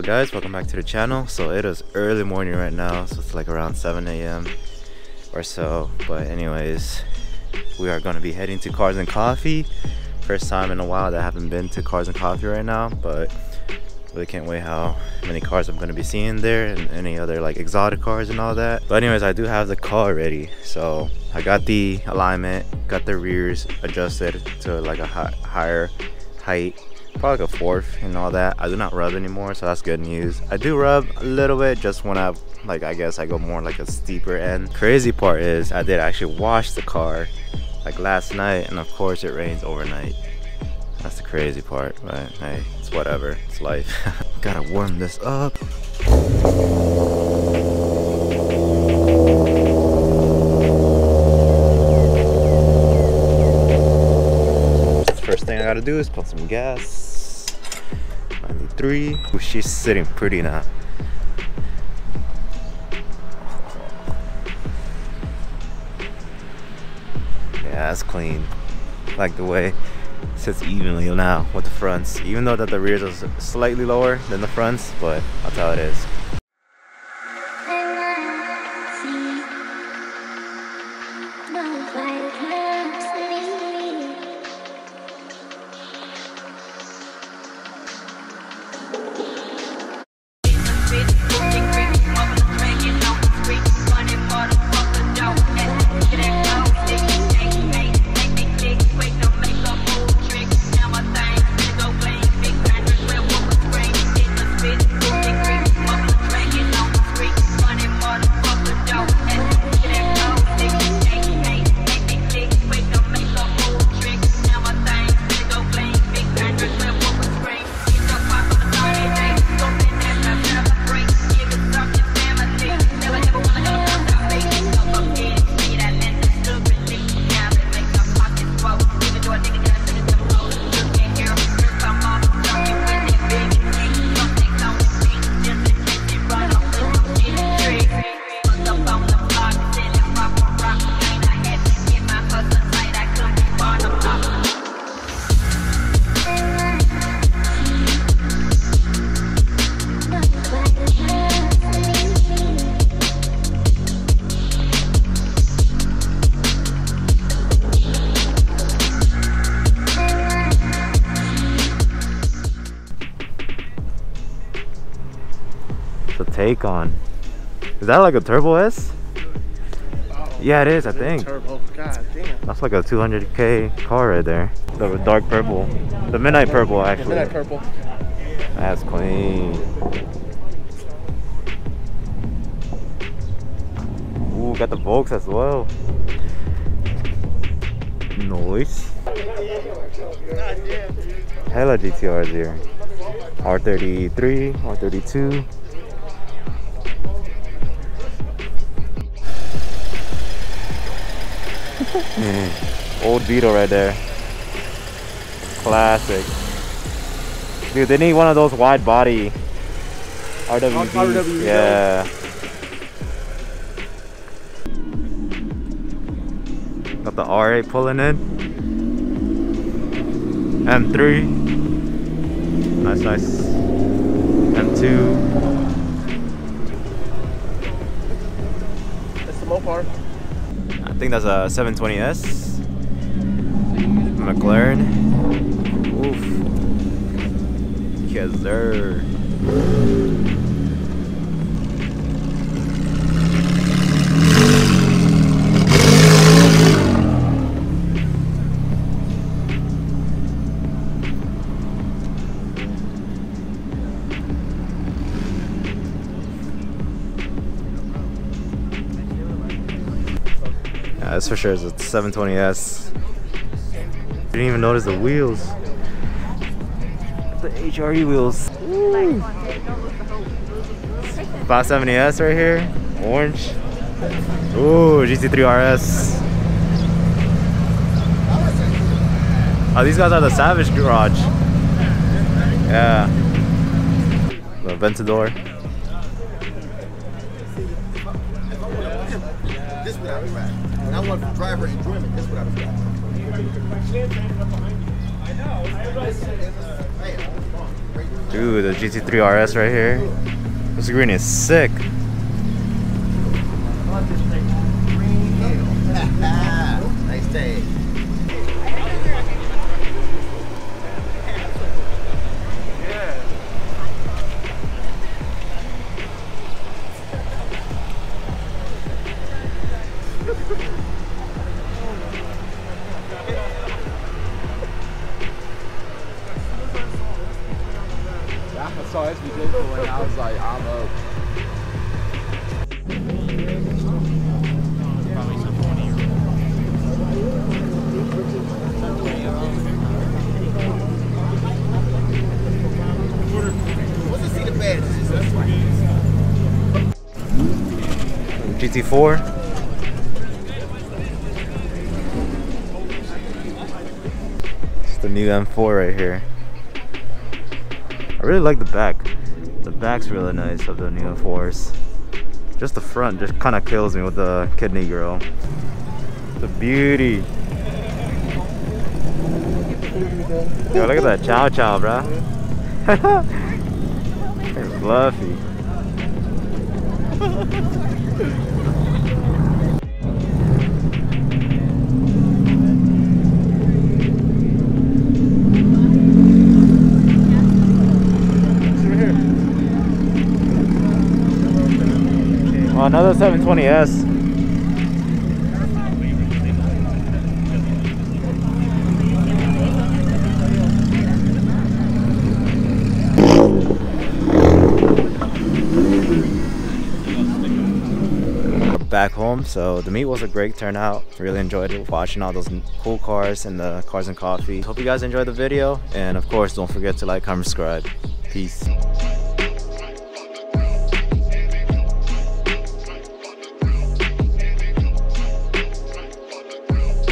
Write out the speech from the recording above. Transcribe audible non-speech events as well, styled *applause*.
guys welcome back to the channel. So it is early morning right now so it's like around 7 a.m or so. But anyways we are going to be heading to cars and coffee. First time in a while that i haven't been to cars and coffee right now but really can't wait how many cars i'm going to be seeing there and any other like exotic cars and all that. But anyways i do have the car ready. So i got the alignment got the rears adjusted to like a higher height probably like a fourth and all that. I do not rub anymore so that's good news. I do rub a little bit just when i like i guess i go more like a steeper end. Crazy part is i did actually wash the car like last night and of course it rains overnight. That's the crazy part but hey it's whatever. It's life. *laughs* Gotta warm this up first thing I gotta do is put some gas. 93. Ooh, she's sitting pretty now. Yeah, that's clean. Like the way it sits evenly now with the fronts. Even though that the rears are slightly lower than the fronts, but that's how it is. Taycan. Is that like a Turbo S? Yeah, it is, I think. Turbo. God damn. That's like a 200k car right there. The dark purple. The midnight purple, actually. midnight purple. That's clean. Ooh, got the Volks as well. Nice. Hella GTRs here. R33, R32. Old Beetle right there. Classic. Dude, they need one of those wide body RWBs. RWB, yeah. Got the R8 pulling in. M3. Nice, nice. M2. Think that's a 720S. McLaren. Oof. Yes, sir. That's for sure. It's a 720S. Didn't even notice the wheels. The HRE wheels. Ooh. 570S right here. Orange. Ooh, GT3 RS. Oh, these guys are the Savage Garage. Yeah. The Aventador. This and I want driver enjoyment. That's what I was. I. Dude, the GT3 RS right here. This green is sick. Saw SBJ for and I was like, I'm up. What's the seat of bed? GT4. It's the new M4 right here. I really like the back. The back's really nice of the new M4s. Just the front just kind of kills me with the kidney grille. The beauty. Yo, look at that chow chow, bro. *laughs* it's fluffy. *laughs* another 720S. back home so the meet was a great turnout. Really enjoyed watching all those cool cars and the cars and coffee. Hope you guys enjoyed the video and of course don't forget to like comment subscribe. Peace